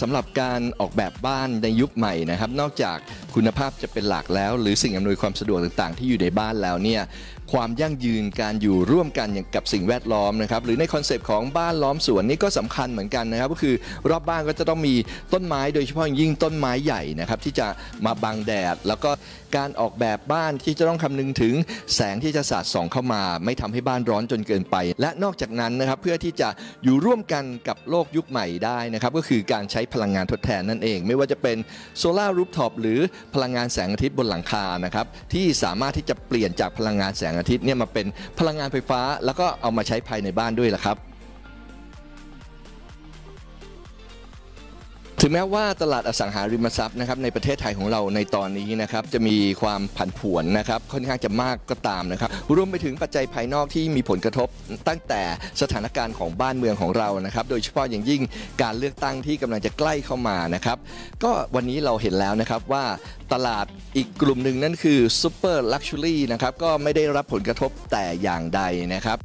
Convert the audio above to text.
สำหรับการออกแบบบ้านในยุคใหม่นะครับ นอกจากคุณภาพจะเป็นหลักแล้ว หรือสิ่งอำนวยความสะดวกต่างๆ ที่อยู่ในบ้านแล้วเนี่ยความยั่งยืนการอยู่ร่วมกันอย่างกับสิ่งแวดล้อมนะครับหรือในคอนเซปต์ของบ้านล้อมสวนนี่ก็สำคัญเหมือนกันนะครับ ก็คือรอบบ้านก็จะต้องมีต้นไม้โดยเฉพาะยิ่งต้นไม้ใหญ่นะครับที่จะมาบังแดด แล้วก็การออกแบบบ้านที่จะต้องคำนึงถึงแสงที่จะสาดส่องเข้ามา ไม่ทำให้บ้านร้อนจนเกินไป และนอกจากนั้นนะครับเพื่อที่จะอยู่ร่วมกันกับโลกยุคใหม่ได้นะครับก็คือการใช้พลังงานทดแทนนั่นเอง ไม่ว่าจะเป็นโซลารูฟท็อปหรือพลังงานแสงอาทิตย์บนหลังคานะครับที่สามารถที่จะเปลี่ยนจากพลังงานแสงอาทิตย์เนี่ยมาเป็นพลังงานไฟฟ้า แล้วก็เอามาใช้ภายในบ้านด้วยล่ะครับ ถึงแม้ว่าตลาดอสังหาริมทรัพย์นะครับในประเทศไทยของเราในตอนนี้นะครับจะมีความผันผวนนะครับค่อนข้างจะมากก็ตามนะครับรวมไปถึงปัจจัยภายนอกที่มีผลกระทบตั้งแต่สถานการณ์ของบ้านเมืองของเรานะครับโดยเฉพาะอย่างยิ่งการเลือกตั้งที่กำลังจะใกล้เข้ามานะครับก็วันนี้เราเห็นแล้วนะครับว่าตลาดอีกกลุ่มหนึ่งนั่นคือซูเปอร์ลักชัวรี่นะครับก็ไม่ได้รับผลกระทบแต่อย่างใดนะครับ